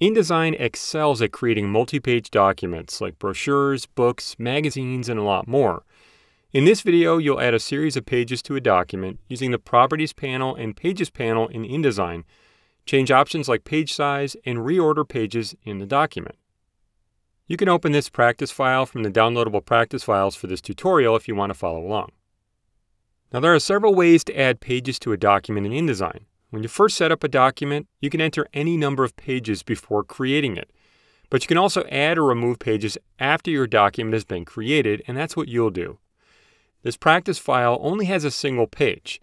InDesign excels at creating multi-page documents like brochures, books, magazines, and a lot more. In this video, you'll add a series of pages to a document using the Properties panel and Pages panel in InDesign, change options like page size, and reorder pages in the document. You can open this practice file from the downloadable practice files for this tutorial if you want to follow along. Now there are several ways to add pages to a document in InDesign. When you first set up a document, you can enter any number of pages before creating it. But you can also add or remove pages after your document has been created, and that's what you'll do. This practice file only has a single page.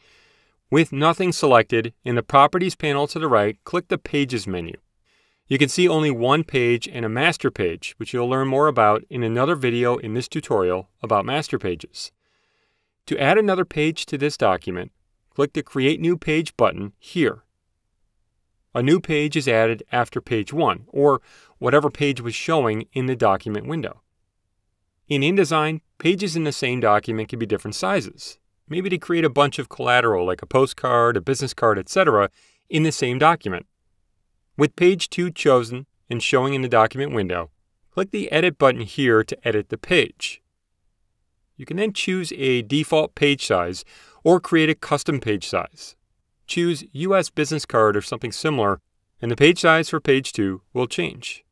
With nothing selected, in the Properties panel to the right, click the Pages menu. You can see only one page and a master page, which you'll learn more about in another video in this tutorial about master pages. To add another page to this document, click the Create New Page button here. A new page is added after page 1, or whatever page was showing in the document window. In InDesign, pages in the same document can be different sizes, maybe to create a bunch of collateral like a postcard, a business card, etc., in the same document. With page 2 chosen and showing in the document window, click the Edit button here to edit the page. You can then choose a default page size or create a custom page size. Choose US Business Card or something similar, and the page size for page 2 will change.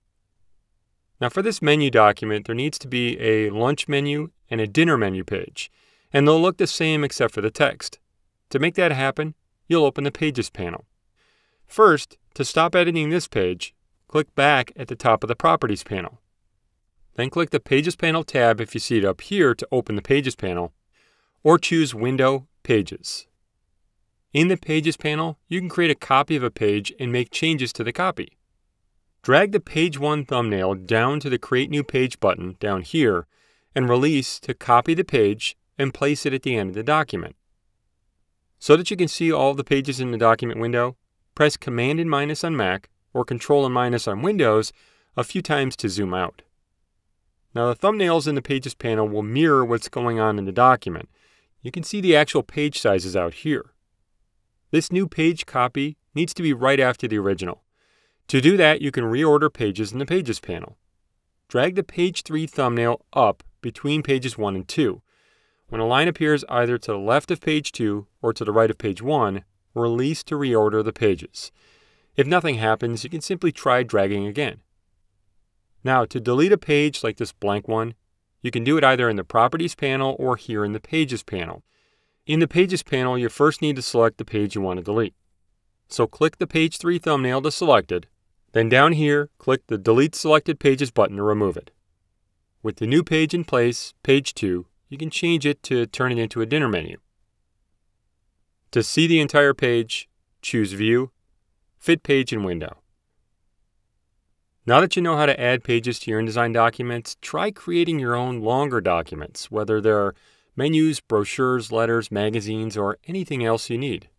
Now for this menu document, there needs to be a lunch menu and a dinner menu page, and they'll look the same except for the text. To make that happen, you'll open the Pages panel. First, to stop editing this page, click back at the top of the Properties panel. Then click the Pages panel tab if you see it up here to open the Pages panel, or choose Window Pages. In the Pages panel, you can create a copy of a page and make changes to the copy. Drag the Page 1 thumbnail down to the Create New Page button down here and release to copy the page and place it at the end of the document. So that you can see all the pages in the document window, press Command and minus on Mac or Control and minus on Windows a few times to zoom out. Now the thumbnails in the Pages panel will mirror what's going on in the document. You can see the actual page sizes out here. This new page copy needs to be right after the original. To do that, you can reorder pages in the Pages panel. Drag the Page 3 thumbnail up between pages 1 and 2. When a line appears either to the left of page 2 or to the right of page 1, release to reorder the pages. If nothing happens, you can simply try dragging again. Now, to delete a page like this blank one, you can do it either in the Properties panel or here in the Pages panel. In the Pages panel, you first need to select the page you want to delete. So click the Page 3 thumbnail to select it, then down here, click the Delete Selected Pages button to remove it. With the new page in place, page 2, you can change it to turn it into a dinner menu. To see the entire page, choose View, Fit Page and Window. Now that you know how to add pages to your InDesign documents, try creating your own longer documents, whether they're menus, brochures, letters, magazines, or anything else you need.